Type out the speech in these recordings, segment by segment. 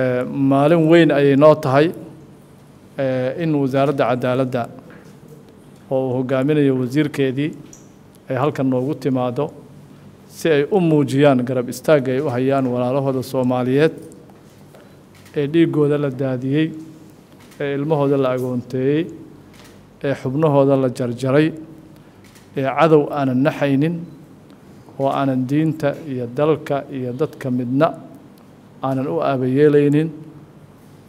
maalin weyn ayay noo tahay in wasaaradda cadaaladda oo uu hogaaminayo wasiirkeedii ay halkan noogu timaado si ay u muujiyaan garab istaagga ay u hayaan walaalahooda soomaaliyeed ee dhiiggooda la daadiyey ee ilmahooda la agoonteeyey ee xubnahooda la jarjaray ee cadow aanan naxaynin oo aanan diinta iyo dalka iyo dadka midna aanan u aabayeelaynin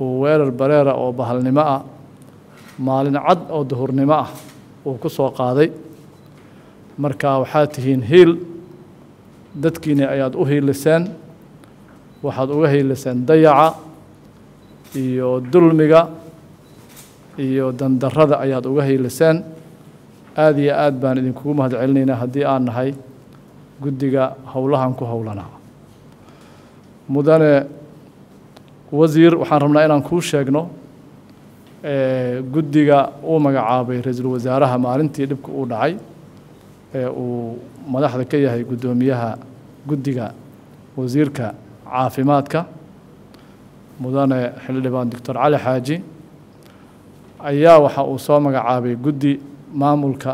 uu weerar bareera oo bahalnimo ah maalin cad oo duhurnimo ah uu ku soo qaaday. Marka waxaad tihiin hiil dadkiina ayaad u hiiliseen waxaad uga hiiliseen dayaca iyo dulmiga iyo dandarrada ayaad uga hiiliseen. Aada iyo aad baan idinkugu mahad celinaynaa haddii aan nahay guddiga howlahan ku howlanaa mudane wasiir waxaan rabnaa inaan kuu sheegno guddiga uu magacaabay ra'iisul wasaaraha maalintii dhibka uu dhacay ee uu madaxda ka yahay guddoomiyaha guddiga wasiirka caafimaadka mudane xildhibaan doctor cali xaaji ayaa waxa uu soo magacaabay guddi maamulka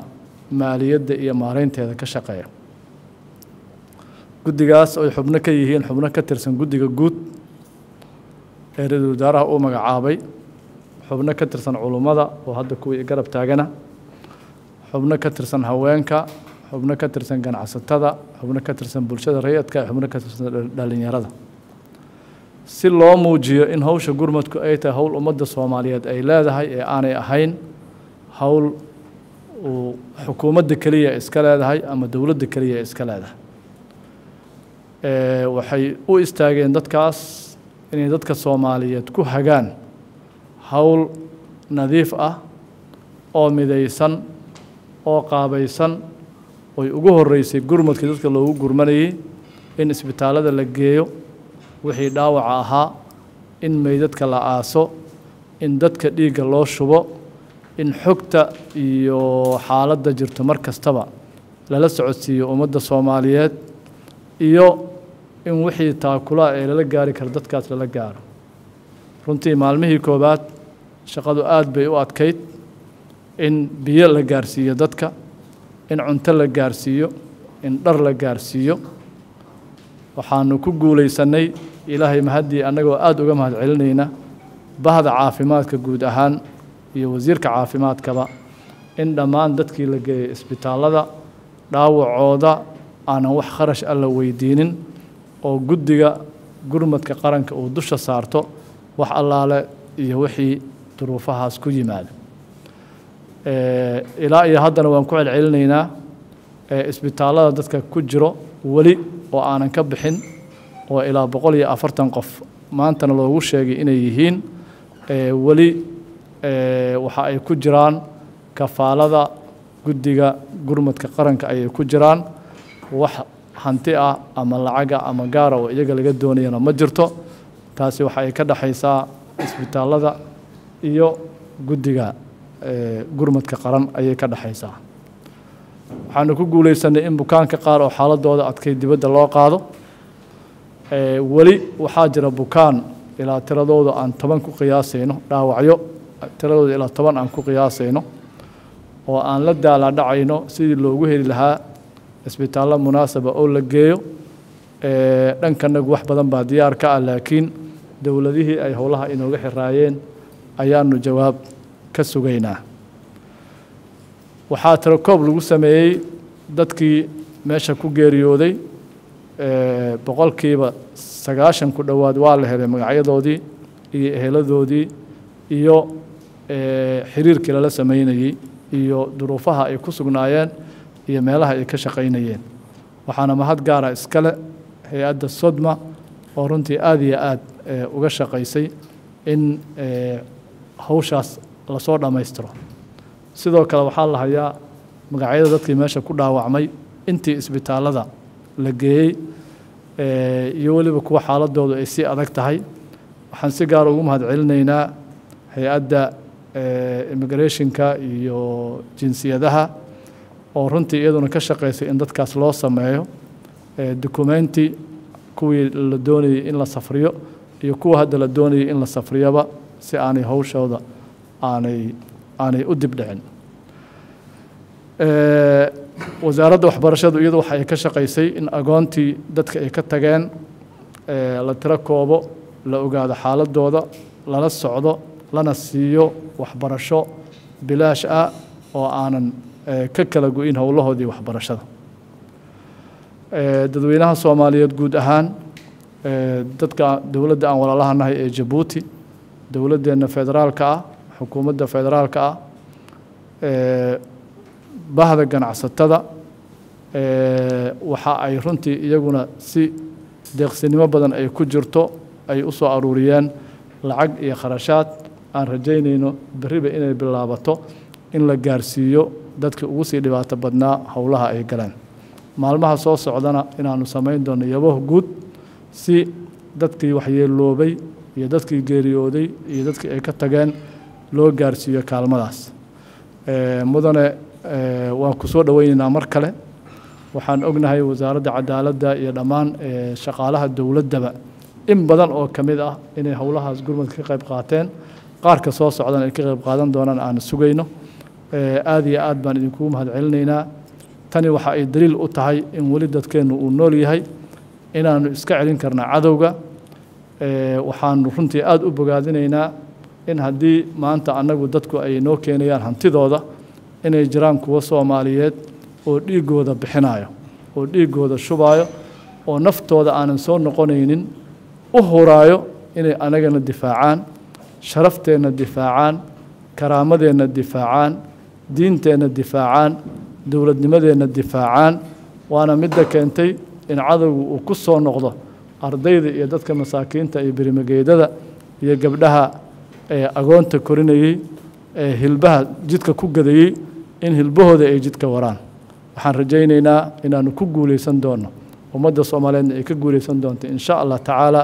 maaliyadda iyo maareynteeda ka shaqeeya guddigaas oy xubno ka yihiin xubno ka tirsan guddiga guud ee ra'iisul wasaaraha uu magacaabay xubno ka tirsan culummada oo hadda kuwii garab taagana xubno ka tirsan haweenka xubno ka tirsan ganacsatada xubno ka tirsan bulshada rayadka xubno ka tirsan dhallinyarada. Si loo muujiyo in howsha gurmadku ay tahay howl ummadda soomaaliyeed ay leedahay ee aanay ahayn howl uu xukuumadda keliya iska leedahay ama dowladda keliya iska leedahay waxay u istaageen dadkaas inay dadka soomaaliyeed ku hagaan howl nadiif ah oo midaysan oo qaabaysan oy ugu horeysay gurmadkii dadka loogu gurmanayey in isbitaallada la geeyo. Wixii dhaawaca ahaa in meydadka la aaso in dadka dhiigga loo shubo in xogta iyo xaaladda jirto mar kastaba lala socodsiiyo ummadda soomaaliyeed iyo in wixii taakula ee lala gaari karo dadkaas lala gaaro. Runtii maalmihii koowaad shaqadu aad bay u adkayd in biyo la gaarsiiyo dadka in cunto la gaarsiiyo in dhar la gaarsiiyo. Waxaanu ku guulaysannay ilaahay mahaddii annagoo aada uga mahad celinayna bahda caafimaadka guud ahaan iyo wasiirka caafimaadkaba in dhammaan dadkii la geeyay isbitaallada dhaawacooda aanan wax kharash alla weydiinin oo guddiga gurmadka qaranka uu dusha saarto wax allaale iyo wixii duruufahaas ku yimaada. Ilaa iyo haddana waan ku celcelinaynaa isbitaallada dadka ku jiro weli oo aanan ka bixin oo ilaa boqol iyo afartan qof maantana loogu sheegay inay yihiin weli waxa ay ku jiraan kafaalada guddiga gurmadka qaranka ayay ku jiraan. Wax hanti ah ama lacaga ama gaara oo iyaga laga doonayana ma jirto. Taasi waxa ay ka dhexaysaa isbitaallada iyo guddiga gurmadka qaran ayay ka dhexaysaa waxaanu ku guulaysanay in bukaanka qaar oo xaaladooda adkay dibadda loo qaado. Weli waxaa jira bukaan ilaa tiradooda aan toban ku qiyaasayno dhaawacyo tiradooda ilaa toban aan ku qiyaasayno oo aan la daala dhacayno sidii loogu heli lahaa isbitaallo munaasaba oo la geeyo dhankanagu wax badan baa diyaar ka ah laakiin dowladihii ay howlaha inooga xiraayeen ayaanu jawaab ka sugaynaa. Waxaa tirakoob lagu sameeyey dadkii meesha ku geeriyooday boqolkiiba sagaashan ku dhowaad waa la helay magacyadoodii iyo eheladoodii iyo xiriirkii lala sameynayey iyo duruufaha ay ku sugnaayeen iyo meelaha ay ka shaqaynayeen. Waxaana mahad gaara iskale hay'adda sodma oo runtii aada iyo aad uga shaqaysay in howshaas la soo dhammaystiro. Sidoo kale waxaa la hayaa magacyada dadkii meesha ku dhaawacmay intii isbitaallada la geeyey iyo weliba kuwa xaaladoodu ay si adag tahay. Waxaan si gaara ugu mahad celinaynaa hay'adda immigrationka iyo jinsiyadaha oo runtii iyaduna ka shaqaysay in dadkaas loo sameeyo documenti kuwii la doonayay in la safriyo iyo kuwa hadda la doonayay in la safriyaba si aanay howshooda aanay aanay u dib dhicin. Wasaaradda waxbarashadu iyadu waxa ay ka shaqaysay in agoontii dadka ay ka tageen la tiro koobo la ogaado xaaladooda lala socdo lana siiyo waxbarasho bilaash ah oo aanan ka kala go-in howlahoodii waxbarashada. Dadweynaha soomaaliyeed guud ahaan dadka dowladda aan walaalahanahay ee jabuuti dowladdeenna federaalka ah xukuumadda federaalka ah bahda ganacsatada waxa ay runtii iyaguna si deeqsinimo badan ay ku jirto ay u soo aruuriyeen lacag iyo kharashaad. Aan rajaynayno berriba inay bilaabato in la gaarsiiyo dadkii ugu sii dhibaato badnaa howlaha ay galeen maalmaha soo socdana inaanu samayn doono yaboh guud si dadkii waxyeeloobay iyo dadkii geeriyooday iyo dadkii ay ka tageen loo gaarsiiyo kaalmadaas. Mudane waan ku soo dhoweyneynaa mar kale. Waxaan ognahay wasaaradda cadaaladda iyo dhammaan shaqaalaha dowladdaba in badan oo ka mid ah inay howlahaas gurmadka ka qayb qaateen. Qaarka soo socdana ay ka qayb qaadan doonaan aan sugayno aad iyo aad baan idinkugu mahad celinaynaa tani waxa ay daliil u tahay in weli dadkeennu uu nool yahay inaannu iska celin karna cadowga. Waxaanu runtii aada u bogaadinaynaa in haddii maanta annagu dadku ay noo keenayaan hantidooda inay jiraan kuwo soomaaliyeed oo dhiiggooda bixinayo oo dhiiggooda shubaayo oo naftooda aanan soo noqonaynin u huraayo inay anagana difaacaan sharafteenna difaacaan karaamadeenna difaacaan diinteenna difaacaan dowladnimadeenna difaacaan waana midda keentay in cadowgu uu ku soo noqdo ardayda iyo dadka masaakiinta iyo berimageedada iyo gabdhaha ee agoonta korinayey ee hilbaha jidka ku gadayey in hilbahooda ay jidka waraan. Waxaan rajaynaynaa inaannu ku guulaysan doonno ummadda soomaaliyeedna ay ka guulaysan doonto in sha allah tacaala